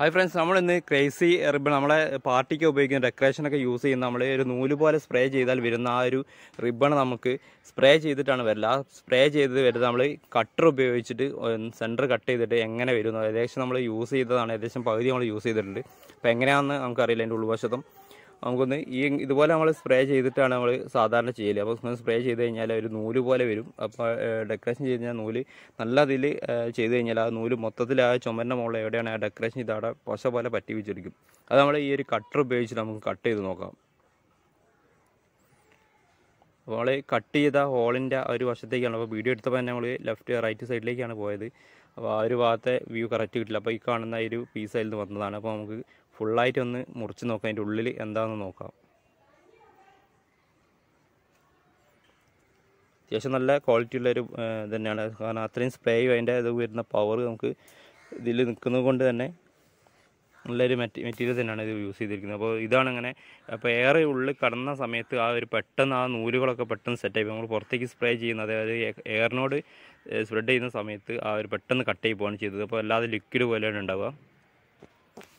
Hi friends നമ്മൾ ഇന്ന് crazy ribbon നമ്മളെ പാർട്ടിക്ക് ഉപയോഗിക്കുന്ന ഡെക്കറേഷനൊക്കെ യൂസ് ചെയ്യുന്ന നമ്മൾ ഒരു നൂൽ പോലെ സ്പ്രേ ചെയ്താൽ വരുന്ന ആ ഒരു റിബൺ നമുക്ക് സ്പ്രേ ചെയ്തിട്ടാണ് വരില്ല ആ സ്പ്രേ ചെയ്ത് വരുന്നത് നമ്മൾ കട്ടർ ഉപയോഗിച്ചിട്ട് സെന്റർ കട്ട് ചെയ്തിട്ട് എങ്ങനെ വരുന്നു. ഏകദേശം നമ്മൾ യൂസ് ചെയ്തതാണ്. ഏകദേശം പകുതി നമ്മൾ യൂസ് ചെയ്തിട്ടുണ്ട്. അപ്പോൾ എങ്ങനെയാണെന്ന് നമുക്കറിയില്ല. അതിന്റെ ഉൾവശത്തും നമുക്കൊന്ന് ഈ ഇതുപോലെ നമ്മൾ സ്പ്രേ ചെയ്തിട്ടാണ് നമ്മൾ സാധാരണ ചെയ്യൽ. അപ്പോൾ സ്പ്രേ ചെയ്ത് കഴിഞ്ഞാൽ ഒരു നൂൽ പോലെ വരും. അപ്പോൾ ഡെക്കറേഷൻ ചെയ്ത് കഴിഞ്ഞാൽ നൂൽ നല്ല അതിൽ ചെയ്ത് കഴിഞ്ഞാൽ ആ നൂൽ മൊത്തത്തിൽ ആ ചുമരിന്റെ മുകളിൽ എവിടെയാണ് ആ ഡെക്കറേഷൻ ചെയ്ത് അവിടെ പശ പോലെ പറ്റി വെച്ചിരിക്കും അത് നമ്മൾ ഈ ഒരു കട്ടർ ഉപയോഗിച്ച് നമുക്ക് കട്ട് ചെയ്ത് നോക്കാം. അപ്പോൾ നമ്മൾ കട്ട് ചെയ്ത ഹോളിന്റെ ഒരു വശത്തേക്കാണ്. അപ്പോൾ വീഡിയോ എടുത്തപ്പോൾ തന്നെ നമ്മൾ ലെഫ്റ്റ് റൈറ്റ് സൈഡിലേക്കാണ് പോയത്. അപ്പോൾ ആ ഒരു ഭാഗത്തെ വ്യൂ കറക്റ്റ് കിട്ടില്ല. അപ്പോൾ ഈ കാണുന്ന ഒരു പീസ് അതിൽ നിന്ന് വന്നതാണ്. അപ്പോൾ നമുക്ക് ഫുള്ളായിട്ട് ഒന്ന് മുറിച്ച് നോക്കാം. അതിന്റെ ഉള്ളിൽ എന്താണെന്ന് നോക്കാം. അത്യാവശ്യം നല്ല ക്വാളിറ്റി ഉള്ളൊരു ഇത് തന്നെയാണ് കാരണം അത്രയും സ്പ്രേയും അതിന്റെ ഇത് വരുന്ന പവർ നമുക്ക് ഇതിൽ നിൽക്കുന്നത് കൊണ്ട് തന്നെ നല്ലൊരു മെറ്റീ മെറ്റീരിയൽ തന്നെയാണ് ഇത് യൂസ് ചെയ്തിരിക്കുന്നത്. അപ്പോൾ ഇതാണ് അങ്ങനെ. അപ്പോൾ എയർ ഉള്ളിൽ കടന്ന സമയത്ത് ആ ഒരു പെട്ടെന്ന് ആ നൂലുകളൊക്കെ പെട്ടെന്ന് സെറ്റായി നമ്മൾ പുറത്തേക്ക് സ്പ്രേ ചെയ്യുന്ന അതായത് എയറിനോട് സ്പ്രെഡ് ചെയ്യുന്ന സമയത്ത് ആ ഒരു പെട്ടെന്ന് കട്ട് ചെയ്ത് പോവാണ് ചെയ്തത്. അപ്പോൾ അല്ലാതെ ലിക്വിഡ് പോലെയാണ് ഉണ്ടാവുക.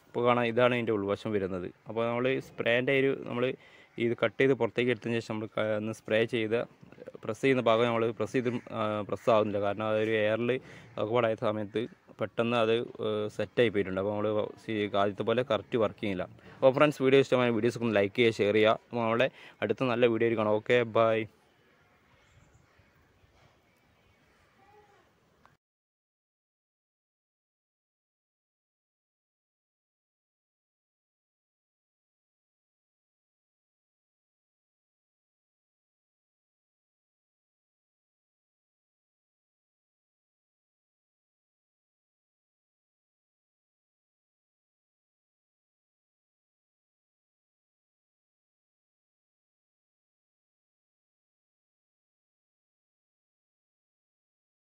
അപ്പോൾ കാണാം ഇതാണ് ഇതിന്റെ ഉൾവശം വരുന്നത്. അപ്പോൾ നമ്മൾ സ്പ്രേന്റെ ഒരു നമ്മൾ ഇത് കട്ട് ചെയ്ത് പുറത്തേക്ക് എടുത്തതിന് ശേഷം നമ്മൾ ഒന്ന് സ്പ്രേ ചെയ്ത് പ്രസ് ചെയ്യുന്ന ഭാഗം നമ്മൾ പ്രസ് ചെയ്ത് പ്രസ് ആവുന്നില്ല. കാരണം അതൊരു എയറിൽ അകപ്പാടായ സമയത്ത് പെട്ടെന്ന് അത് സെറ്റായി പോയിട്ടുണ്ട്. അപ്പോൾ നമ്മൾ ആദ്യത്തെ പോലെ കറക്റ്റ് വർക്ക് ചെയ്യില്ല അപ്പോൾ ഫ്രണ്ട്സ് വീഡിയോ ഇഷ്ടമായ വീഡിയോസ് ഒന്ന് ലൈക്ക് ചെയ്യുക ഷെയർ ചെയ്യുക. അപ്പോൾ നമ്മളെ അടുത്ത നല്ല വീഡിയോ ആയിരിക്കണം ഓക്കെ ബൈ